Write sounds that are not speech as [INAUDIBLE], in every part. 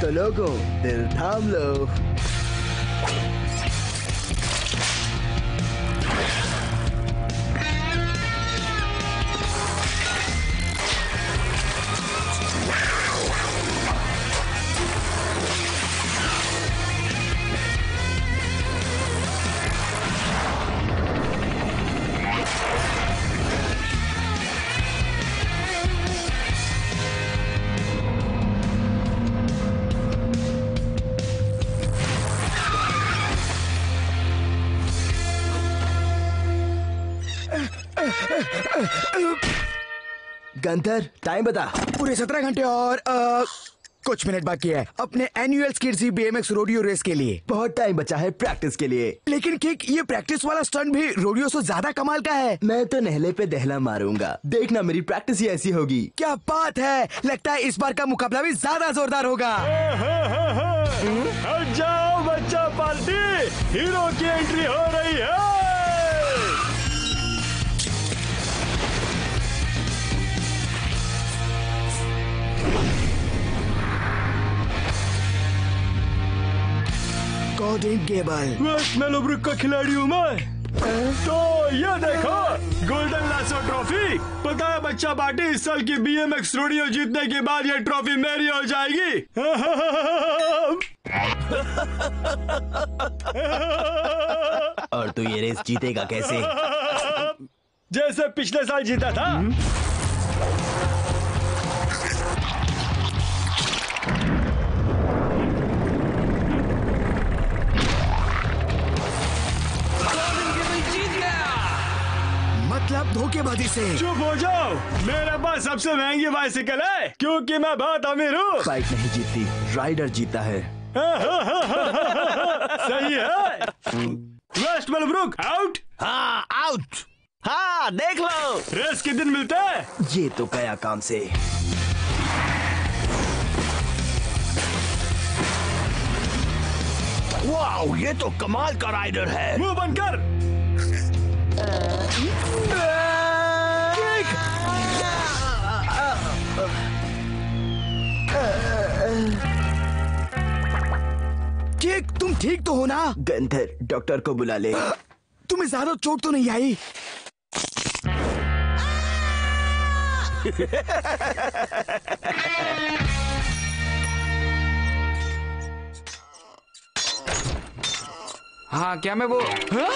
तो लोगों दिल थाम गंधर टाइम बता। पूरे सत्रह घंटे और अ, कुछ मिनट बाकी है। अपने एनुअल स्किड्सी बीएमएक्स रोडियो रेस के लिए। बहुत टाइम बचा है प्रैक्टिस के लिए। लेकिन किक ये प्रैक्टिस वाला स्टंट भी रोडियो से ज़्यादा कमाल का है। मैं तो नहले पे दहला मारूँगा। देखना मेरी प्रैक्टिस ही ऐसी होगी। क्या बात है! लगता है इस बार का मुकाबला भी ज़्यादा जोरदार होगा। हट जाओ बच्चा पार्टी हीरो की एंट्री हो रही है। गॉर्डन गेबल वेस्ट मेलोब्रुक का खिलाड़ी हूँ। मैं तो ये देखो गोल्डन लासो ट्रॉफी पता है बच्चा पार्टी इस साल की बीएमएक्स रोडियो जीतने के बाद ये ट्रॉफी मेरी हो जाएगी। और तू ये रेस जीतेगा कैसे? [LAUGHS] जैसे पिछले साल जीता था। धोखेबाजी से चुप हो जाओ। मेरे पास सबसे महँगी बाइसिकल है क्योंकि मैं बहुत अमीर हूँ। बाइक नहीं जीतती राइडर जीता है। [LAUGHS] सही है। वेस्ट मेलब्रुक आउट हाँ आउट हाँ देख लो। रेस के दिन मिलते हैं। ये तो गया काम से। वाओ ये तो कमाल का राइडर है। मुँह बंद ठीक तो हो ना? गंधर डॉक्टर को बुला ले। तुम्हें ज़्यादा चोट तो नहीं आई? हाँ क्या मैं वो हाँ?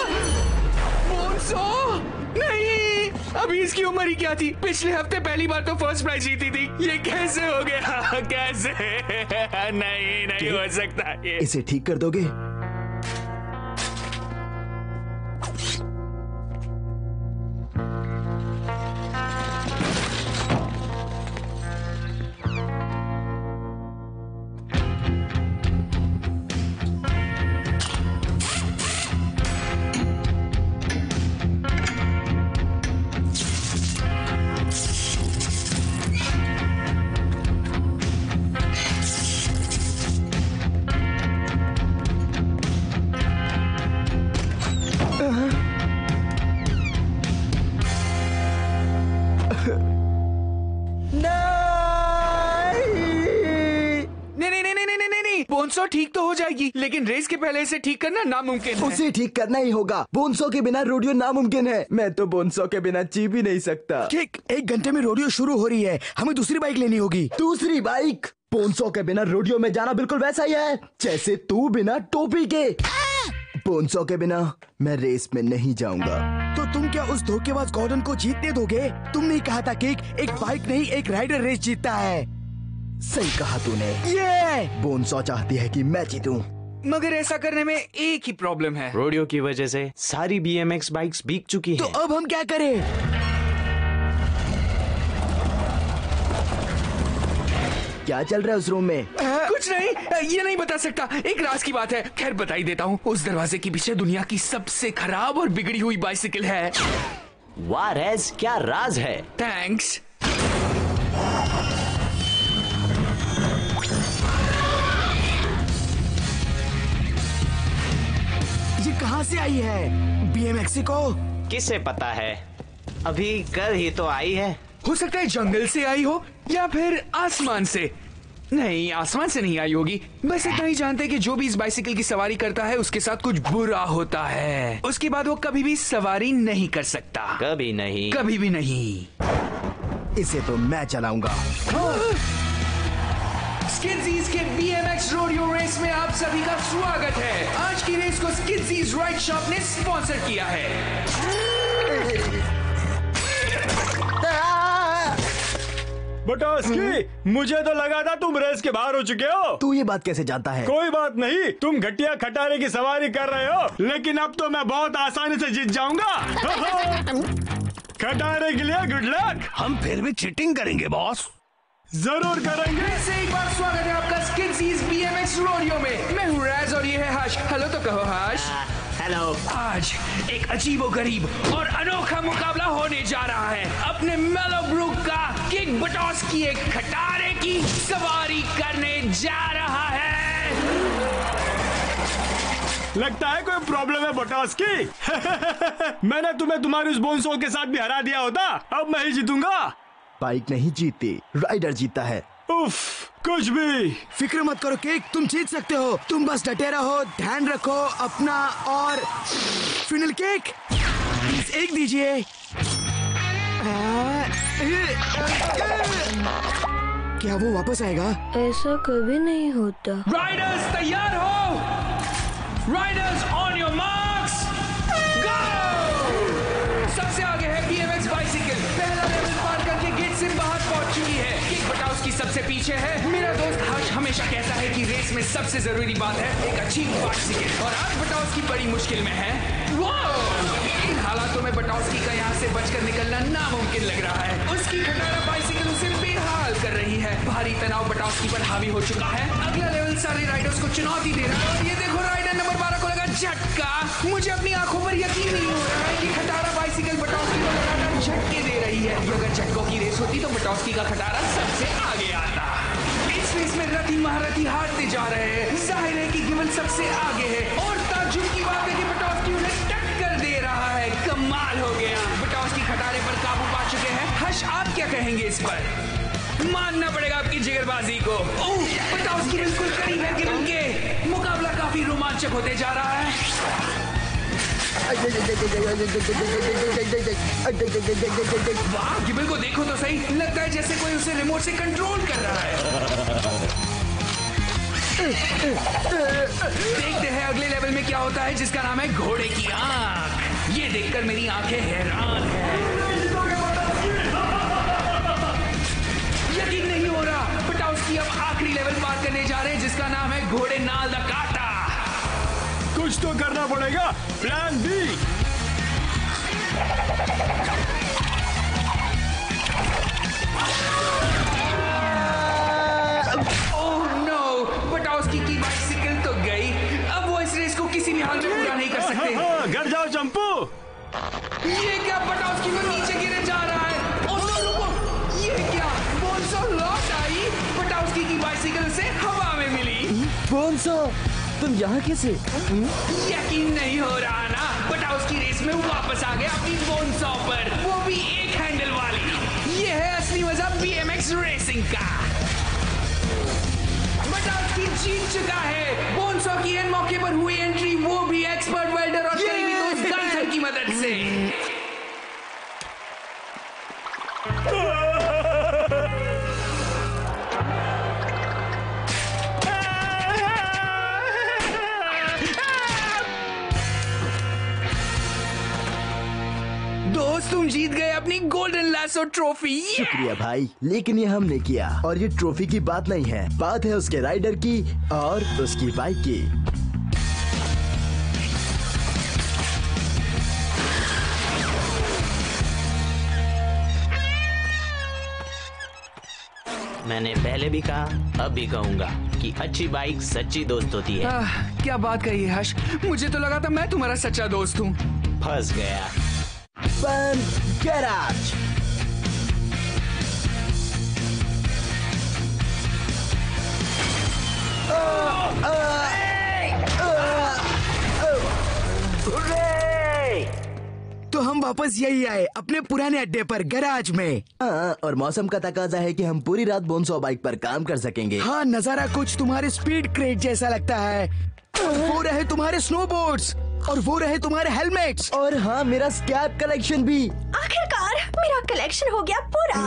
अभी इसकी उम्र ही क्या थी? पिछले हफ़्ते पहली बार तो फ़र्स्ट प्राइज जीती थी। ये कैसे हो गया? [LAUGHS] कैसे? [LAUGHS] नहीं नहीं हो सकता। ये इसे ठीक कर दोगे? बोनसो ठीक तो हो जाएगी लेकिन रेस के पहले इसे ठीक करना नामुमकिन है। उसे ठीक करना ही होगा। बोनसो के बिना रोडियो नामुमकिन है। मैं तो बोनसो के बिना जी भी नहीं सकता। ठीक एक घंटे में रोडियो शुरू हो रही है। हमें दूसरी बाइक लेनी होगी। दूसरी बाइक? बोनसो के बिना रोडियो में जाना बिल्कुल वैसा ही है। जैसे तू बिना टोपी के। बोनसो के बिना मैं रेस में नहीं जाऊँगा। तो तुम क्या उस धोखेबाज गॉर्डन को जीतने दोगे? तुमने ही कहा था कि एक बाइक नहीं एक राइडर रेस जीतता है। सही कहा तूने। ये! बोनसो चाहती है कि मैं जीतूं। मगर ऐसा करने में एक ही प्रॉब्लम है। रोडियो की वजह से सारी बीएमएक्स बाइक्स बिक चुकी तो हैं। अब हम क्या करें? क्या चल रहा है उस रूम में? आ, कुछ नहीं ये नहीं बता सकता। एक राज की बात है। खैर बताई देता हूँ उस दरवाजे के पीछे दुनिया की सबसे खराब और बिगड़ी हुई बाइसिकल है। वाह रेज क्या राज है? थैंक्स कहाँ से आई है? बीएमएक्सी को किसे पता है? अभी कल ही तो आई है। हो सकता है जंगल से आई हो या फिर आसमान से। नहीं आसमान से नहीं आई होगी। बस इतना ही जानते हैं कि जो भी इस बाइसिकल की सवारी करता है उसके साथ कुछ बुरा होता है। उसके बाद वो कभी भी सवारी नहीं कर सकता। कभी नहीं। कभी भी नहीं। इसे तो मैं चलाऊँगा। स्किन्सीज के BMX रोडियो रेस में आप सभी का स्वागत है। आज की रेस को स्किन्सीज राइड शॉप ने स्पॉन्सर किया है। बटोस्की मुझे तो लगा था तुम रेस के बाहर हो चुके हो। तू ये बात कैसे जानता है? कोई बात नहीं तुम घटिया खटारे की सवारी कर रहे हो लेकिन अब तो मैं बहुत आसानी से जीत जाऊँगा। [LAUGHS] खटारे के लिए गुड लक हम फिर भी चीटिंग करेंगे बॉस ज़रूर करेंगे। फिर से एक बार स्वागत है आपका स्किन्सीज BMX रोडियो में। मैं हूँ रैज और ये है हर्ष हेलो तो कहो हर्ष हेलो आज एक अजीबो गरीब और अनोखा मुकाबला होने जा रहा है। अपने मेलो ब्रुक का किक बटॉस की एक खटारे की सवारी करने जा रहा है। लगता है कोई प्रॉब्लम है बटोस की? [LAUGHS] मैंने तुम्हें तुम्हारी उस बोनसो के साथ भी हरा दिया होता। अब मैं ही जीतूँगा। बाइक नहीं जीतती राइडर जीतता है। उफ कुछ भी। फ़िक्र मत करो केक तुम जीत सकते हो। तुम बस डटे रहो ध्यान रखो अपना और फिनल केक एक दीजिए। क्या वो वापस आएगा? ऐसा कभी नहीं होता। राइडर्स तैयार हो। राइडर्स ऑन योर मार्क्स की सबसे पीछे है। मेरा दोस्त हर्ष हमेशा कहता है कि रेस में सबसे ज़रूरी बात है एक अच्छी बाइसिकल और आज बटाउस की बड़ी मुश्किल में है! इन हालातों में बटाउस्की का यहाँ से बचकर निकलना नामुमकिन लग रहा है। उसकी खटारा बाइसिकल उसे बेहाल कर रही है। भारी तनाव बटाउस्की पर हावी हो चुका है। अगला लेवल सारे राइडर्स को चुनौती दे रहा है। और ये देखो राइडर नंबर बारह को लगा झटका। मुझे अपनी आँखों पर यकीन नहीं हो रहा है कि खटारा बाइसिकल बटाउस्की को झटके ये अगर झटकों की रेस होती तो बटाउस्की का खटारा सबसे आगे आता। इस रेस में रथी महारथी हारते जा रहे हैं। ज़ाहिर है कि गिवन सबसे आगे है। और ताजुब की बात है कि बटॉस्की उन्हें टक्कर दे रहा है। कमाल हो गया। बटॉस्की खटारे पर काबू पा चुके हैं। हर्ष, आप क्या कहेंगे इस पर? मानना पड़ेगा आपकी जिगरबाजी को। बटॉस्की बिल्कुल करीब है गिवन के। मुकाबला काफ़ी रोमांचक होते जा रहा है। वाह को देखो तो सही। लगता है जैसे कोई उसे रिमोट से कंट्रोल कर रहा है। देखते हैं अगले लेवल में क्या होता है, जिसका नाम है घोड़े की आँख। ये देखकर मेरी आँखें हैरान है। यकीन नहीं हो रहा पटाउस्की अब आखिरी लेवल पार करने जा रहे हैं, जिसका नाम है घोड़े नाल द कुछ तो करना पड़ेगा। प्लान बी ओह नो पटाउस्की की बाइसिकल तो गई। अब वो इस रेस को किसी भी हाल में पूरा नहीं कर सकते। हाँ, घर जाओ चंपू। ये क्या पटाउस्की को नीचे गिरे जा रहा है? ओ नो रुको ये क्या? बोनसो लौट आई की बाइसिकल से हवा में मिली। बोनसो तुम यहाँ कैसे? यकीन नहीं हो रहा ना। पटाउस्की रेस में वापस आ गया अपनी बोनसो पर। वो भी एक हैंडल वाली। ये है असली मज़ा एक्स रेसिंग का। पटाउस्की जीत चुका है। बोन सौ की एन मौके पर हुई एंट्री वो भी एक्सपर्ट वेल्डर और की मदद से। जीत गए अपनी गोल्डन लैसो ट्रॉफी शुक्रिया भाई लेकिन ये हमने किया। और ये ट्रॉफी की बात नहीं है। बात है उसके राइडर की और उसकी बाइक की। मैंने पहले भी कहा अब भी कहूँगा कि अच्छी बाइक सच्ची दोस्त होती है। आह, क्या बात कही है हर्ष। मुझे तो लगा था मैं तुम्हारा सच्चा दोस्त हूँ। फंस गया। फन गैराज तो हम वापस यही आए अपने पुराने अड्डे पर गराज में। हाँ और मौसम का तकाजा है कि हम पूरी रात बोनसो बाइक पर काम कर सकेंगे। हाँ नज़ारा कुछ तुम्हारे स्पीड क्रेट जैसा लगता है। वो रहे तुम्हारे स्नोबोर्ड्स और वो रहे तुम्हारे हेलमेट्स और हाँ मेरा स्कैप कलेक्शन भी। आखिरकार मेरा कलेक्शन हो गया पूरा।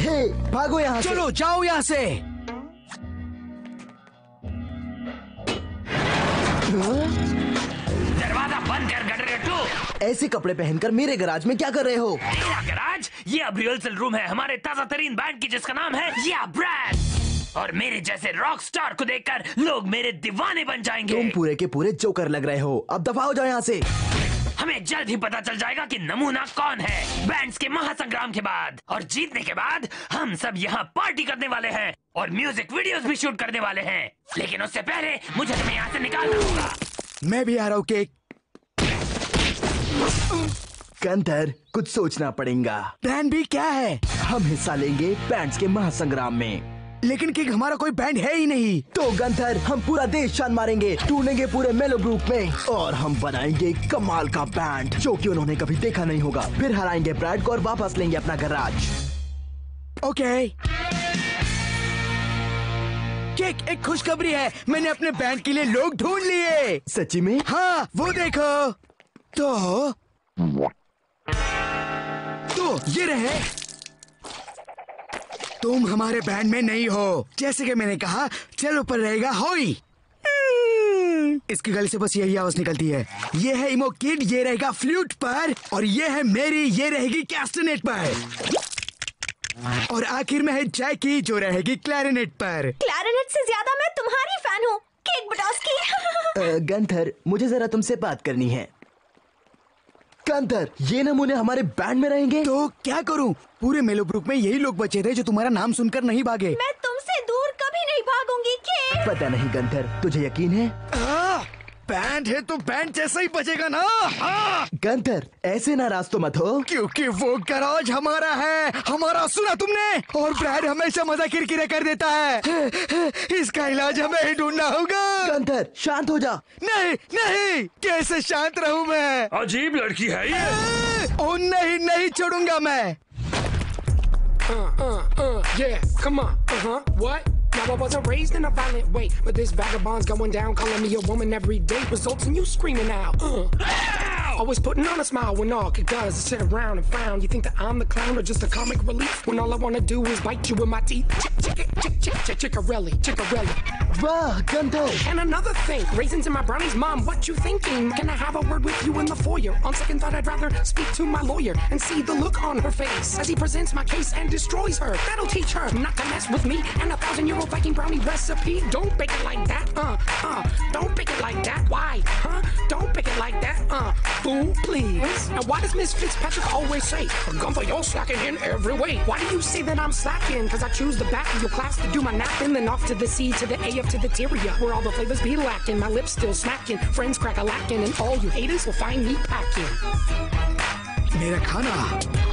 हे भागो यहाँ से। चलो जाओ यहाँ से। दरवाज़ा बंद कर गडरेटू ऐसे कपड़े पहनकर मेरे गराज में क्या कर रहे हो? मेरा गराज ये अब रिहर्सल रूम है हमारे ताज़ा तरीन बैंड की जिसका नाम है या ब्रांड और मेरे जैसे रॉक स्टार को देखकर लोग मेरे दीवाने बन जाएँगे। तुम पूरे के पूरे जोकर लग रहे हो। अब दफ़ा हो जाओ यहाँ से। हमें जल्द ही पता चल जाएगा कि नमूना कौन है। बैंड्स के महासंग्राम के बाद और जीतने के बाद हम सब यहाँ पार्टी करने वाले हैं और म्यूज़िक वीडियोस भी शूट करने वाले हैं। लेकिन उससे पहले मुझे तुम्हें यहाँ से निकालना होगा। मैं भी आ रहा हूँ केक। कंथर कुछ सोचना पड़ेगा। प्लान भी क्या है? हम हिस्सा लेंगे बैंड्स के महासंग्राम में। लेकिन केक हमारा कोई बैंड है ही नहीं। तो गंथर हम पूरा देश शान मारेंगे ढूंढेंगे पूरे मेलो ग्रुप में। और हम बनाएँगे कमाल का बैंड जो कि उन्होंने कभी देखा नहीं होगा। फिर हराएँगे ब्रैड को और वापस लेंगे अपना गराज ओके केक एक खुशखबरी है। मैंने अपने बैंड के लिए लोग ढूंढ लिए। सच्ची में? हाँ वो देखो। तो? तो ये रहे तुम हमारे बैंड में नहीं हो। जैसे कि मैंने कहा चलो पर रहेगा होई। इसकी गले से बस यही आवाज़ निकलती है। ये है इमो किड ये रहेगा फ्लूट पर और ये है मेरी ये रहेगी कैस्टनेट पर। और आखिर में है जैकी जो रहेगी क्लैरिनेट पर। क्लैरिनेट से ज़्यादा मैं तुम्हारी फ़ैन हूँ। केक बटॉस्की। गंथर मुझे जरा तुमसे बात करनी है। गंथर ये नमूने हमारे बैंड में रहेंगे। तो क्या करूँ? पूरे मेलो ग्रुप में यही लोग बचे थे जो तुम्हारा नाम सुनकर नहीं भागे। मैं तुमसे दूर कभी नहीं भागूँगी के पता नहीं गंथर तुझे यकीन है? आ, बैंड है तो बैंड जैसा ही बचेगा ना? हाँ। गंथर ऐसे नाराज़ तो मत हो। क्योंकि वो गराज हमारा है। हमारा सुना तुमने? और ब्रैड हमेशा मज़ा किरकिरे कर देता है। इसका इलाज हमें ही ढूंढना होगा। गंथर शांत हो जा। नहीं नहीं। कैसे शांत रहूँ मैं? अजीब लड़की है ये। ओ नहीं नहीं छोड़ूँगा मैं। Uh, uh, uh, yeah, come on, uh huh, what? Now I wasn't raised in a violent way, but this vagabond's going down, calling me a woman every day, results in you screaming out. Uh. Always putting on a smile when all it does is sit around and frown. You think that I'm the clown or just a comic relief when all I wanna do is bite you with my teeth. Chick, chick, chick, chick, chick, chickarelli, chickarelli. Gundo. And another thing, raisins in my brownies, mom, what you thinking? Can I have a word with you in the foyer? On second thought, I'd rather speak to my lawyer and see the look on her face as he presents my case and destroys her. That'll teach her not to mess with me and a thousand year old Viking brownie recipe. Don't bake it like that, uh, uh. Don't bake it like that. Why, huh? Don't bake it like that, uh. Fool, please. Now, why does Miss Fitzpatrick always say, Gunther, you're slacking in every way? Why do you say that I'm slacking? Cause I choose the back of your class to do my napping, then off to the C to the A up to the Tyria, where all the flavors be lacking. My lips still smacking, friends crack a lacking, and all you haters will find me packing. मेरा खाना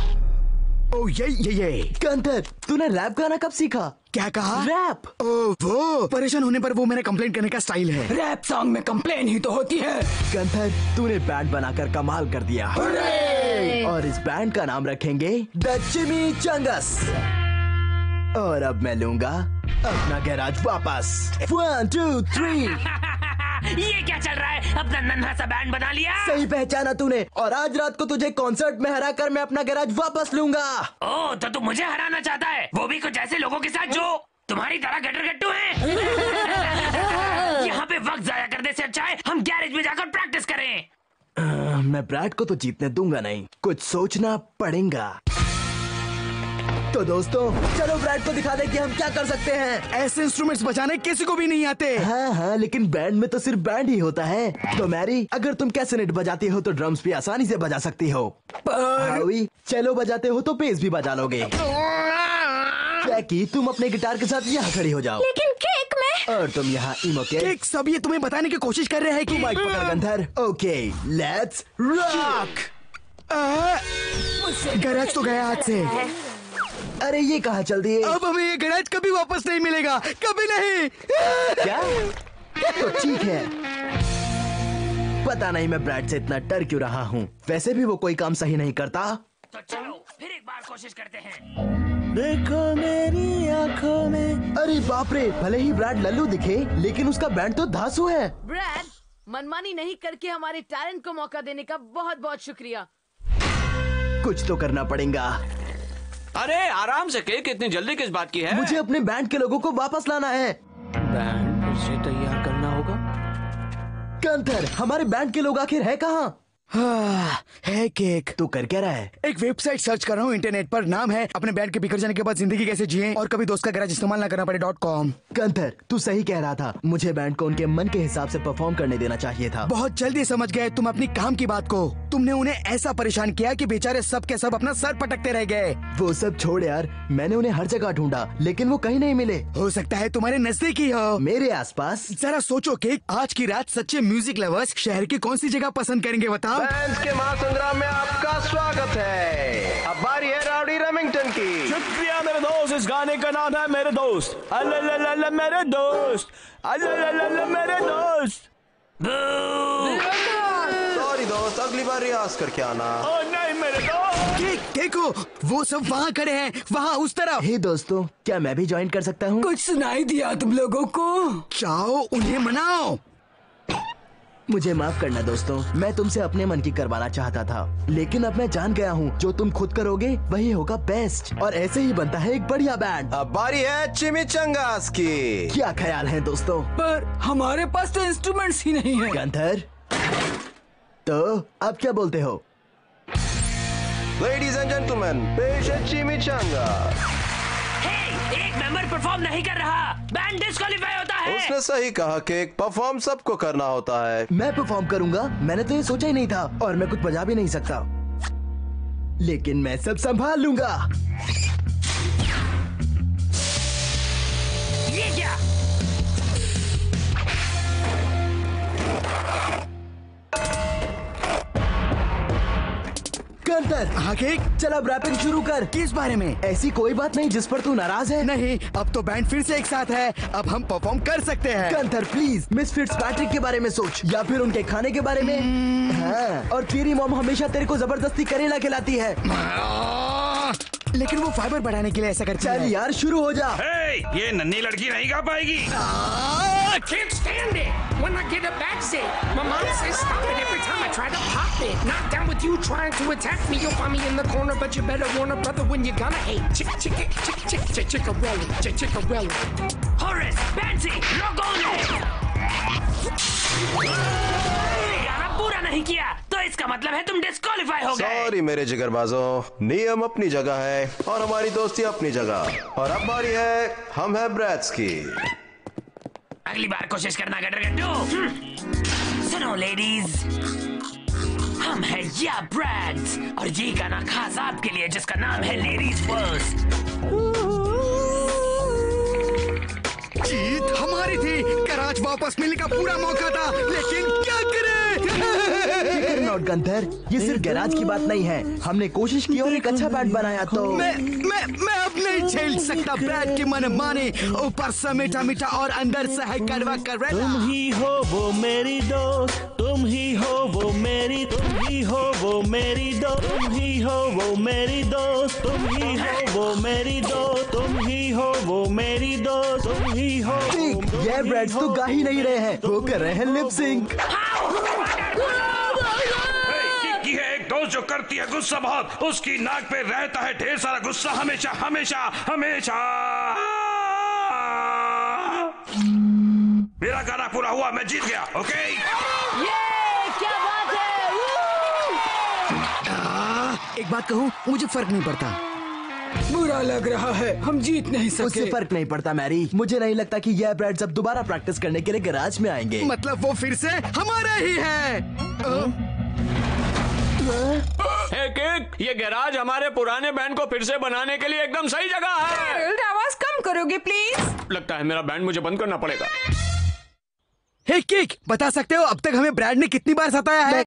ओ ये ये ये। Gunther तूने rap गाना कब सीखा? क्या कहा? रैप ओ वो। परेशान होने पर वो मेरा कंप्लेंट करने का स्टाइल है। रैप सॉन्ग में कंप्लेन ही तो होती है। गंथर तूने बैंड बनाकर कमाल कर दिया। और इस बैंड का नाम रखेंगे द चिमी चंगस। और अब मैं लूँगा अपना गैराज वापस। वन टू थ्री ये क्या चल रहा है? अपना नन्हा सा बैंड बना लिया। सही पहचाना तूने। और आज रात को तुझे कॉन्सर्ट में हरा कर मैं अपना गैराज वापस लूँगा। ओ तो तू मुझे हराना चाहता है? वो भी कुछ ऐसे लोगों के साथ जो तुम्हारी तरह गटर गट्टू हैं। [LAUGHS] यहाँ पे वक्त जाया करने से अच्छा है हम गैरेज में जाकर प्रैक्टिस करें। अह, मैं ब्रैड को तो जीतने दूँगा नहीं। कुछ सोचना पड़ेगा। तो दोस्तों। चलो ब्रैड को दिखा दे कि हम क्या कर सकते हैं। ऐसे इंस्ट्रूमेंट्स बजाने किसी को भी नहीं आते। हाँ हाँ लेकिन बैंड में तो सिर्फ़ बैंड ही होता है। तो मैरी अगर तुम कैसेनेट बजाती हो तो ड्रम्स भी आसानी से बजा सकती हो। हावी चलो बजाते हो तो बेस भी बजा लोगे। जैकी तुम अपने गिटार के साथ यहाँ खड़ी हो जाओ। लेकिन केक में? और तुम यहाँ इमो के एक सब ये तुम्हें बताने की कोशिश कर रहे हैं कि माइक पकड़ गंधर। ओके लेट्स रॉक गैराज तो गया हाथ से। अरे ये कहा चल दिए अब हमें ये गैराज कभी वापस नहीं मिलेगा। कभी नहीं। क्या? तो ठीक है। पता नहीं मैं ब्रैड से इतना डर क्यों रहा हूँ। वैसे भी वो कोई काम सही नहीं करता। तो चलो फिर एक बार कोशिश करते हैं। देखो मेरी आँखों में। अरे बाप रे भले ही ब्रैड लल्लू दिखे लेकिन उसका बैंड तो धासु है। ब्रैड मनमानी नहीं करके हमारे टैलेंट को मौका देने का बहुत बहुत शुक्रिया। कुछ तो करना पड़ेगा। अरे आराम से केक इतनी जल्दी किस बात की है? मुझे अपने बैंड के लोगों को वापस लाना है। बैंड फिर से तैयार करना होगा? कंथर हमारे बैंड के लोग आखिर है कहाँ? हाँ, [SIGHS] है केक। तू कर क्या रहा है? एक वेबसाइट सर्च कर रहा हूँ इंटरनेट पर नाम है अपने बैंड के बिखर जाने के बाद ज़िंदगी कैसे जिए और कभी दोस्त का गैराज इस्तेमाल ना करना पड़े डॉट कॉम कंथर तू सही कह रहा था। मुझे बैंड को उनके मन के हिसाब से परफॉर्म करने देना चाहिए था। बहुत जल्दी समझ गए तुम अपनी काम की बात को। तुमने उन्हें ऐसा परेशान किया कि बेचारे सब के सब अपना सर पटकते रह गए। वो सब छोड़ यार मैंने उन्हें हर जगह ढूंढा लेकिन वो कहीं नहीं मिले। हो सकता है तुम्हारे नज़दीक ही हो। मेरे आसपास? जरा सोचो कि आज की रात सच्चे म्यूज़िक लवर्स शहर की कौन सी जगह पसंद करेंगे फैंस के महासंग्राम में आपका स्वागत है। अब बारी है राउडी रेमिंगटन की। शुक्रिया मेरे दोस्त। इस गाने का नाम है मेरे दोस्त। अल्लाह मेरे दोस्त। अल्लाह मेरे दोस्त। सॉरी दोस्त अगली बार रियाज करके आना। ओ नहीं मेरे दोस्त। केक देखो वो सब वहाँ खड़े हैं वहाँ उस तरफ़। हे दोस्तों क्या मैं भी ज्वाइन कर सकता हूँ? कुछ सुनाई दिया तुम लोगों को। जाओ उन्हें मनाओ। मुझे माफ़ करना दोस्तों मैं तुमसे अपने मन की करवाना चाहता था। लेकिन अब मैं जान गया हूँ जो तुम खुद करोगे वही होगा बेस्ट और ऐसे ही बनता है एक बढ़िया बैंड अब बारी है चिमिचंगास की। क्या ख्याल है दोस्तों? पर हमारे पास तो इंस्ट्रूमेंट्स ही नहीं है। गंधर तो अब क्या बोलते हो? लेडीज़ एंड जेंटलमैन पेश है चिमिचंगास एक मेंबर परफॉर्म नहीं कर रहा। बैंड डिस्कालीफाई होता है। उसने सही कहा कि परफॉर्म सबको करना होता है। मैं परफॉर्म करूँगा मैंने तो ये सोचा ही नहीं था और मैं कुछ बजा भी नहीं सकता। लेकिन मैं सब संभाल लूँगा। कंतर आगे चल अब रैपिंग शुरू कर। किस बारे में? ऐसी कोई बात नहीं जिस पर तू नाराज़ है। नहीं अब तो बैंड फिर से एक साथ है। अब हम परफॉर्म कर सकते हैं। कंथर प्लीज़ मिस फिट्स पैट्रिक के बारे में सोच या फिर उनके खाने के बारे में। हाँ और तेरी मोम हमेशा तेरे को ज़बरदस्ती करेला खिलाती है। लेकिन वो फाइबर बढ़ाने के लिए ऐसा करती चल यार शुरू हो जा। हे, ये नन्ही लड़की नहीं गा पाएगी। When I get a backstage, my mom says stop it every time I try to pop it. Not down with you trying to attack me. You'll find me in the corner, but you better warn a brother when you're gonna hate. Chick, chick, chick, chick, chick, chickarelli, chick, chickarelli. Horace बेंसी रोगोने गाना पूरा नहीं किया तो इसका मतलब है तुम डिस्क्वालीफाई हो गए सॉरी मेरे जिगरबाजों नियम अपनी जगह है और हमारी दोस्ती अपनी जगह और अब बारी है हम है ब्रैड्स की अगली बार कोशिश करना, गटर गट्टू। सुनो लेडीज़ हम है या ब्रैड्स। और ये गाना खास आपके लिए, जिसका नाम है लेडीज़ फ़र्स्ट जीत हमारी थी। कराच वापस मिलने का पूरा मौका था, लेकिन फिकर नॉट गंधर ये सिर्फ़ गैराज की बात नहीं है। हमने कोशिश की और एक अच्छा बैट बनाया तो मैं मैं मैं अब नहीं झेल सकता ब्रैड की मन माने। ऊपर से मीठा मीठा और अंदर से है कड़वा करेला तुम ही हो वो मेरी दोस्त तुम ही हो वो मेरी तुम ही हो वो मेरी दोस्त तुम ही हो वो मेरी दोस्त तुम ही हो वो मेरी दोस्त तुम ही हो वो मेरी दोस्त तुम ही हो ये ब्रेड्स तो गा ही नहीं रहे हैं। वो कर रहे हैं लिप सिंक है दोस्त जो करती है गुस्सा बहुत उसकी नाक पे रहता है ढेर सारा गुस्सा। हमेशा हमेशा हमेशा। मेरा गाना पूरा हुआ मैं जीत गया ओके? ये क्या बात है? Woo! एक बात कहूँ मुझे फ़र्क नहीं पड़ता। बुरा लग रहा है हम जीत नहीं उससे फ़र्क नहीं पड़ता मैरी। मुझे नहीं लगता कि यह ब्रेड्स अब दोबारा प्रैक्टिस करने के लिए गैराज में आएँगे। मतलब वो फिर से हमारा ही। है? हे केक ये गैराज हमारे पुराने बैंड को फिर से बनाने के लिए एकदम सही जगह है। आवाज़ कम करोगे प्लीज़ लगता है मेरा बैंड मुझे बंद करना पड़ेगा। हे केक बता सकते हो अब तक हमें ब्रांड ने कितनी बार सताया है?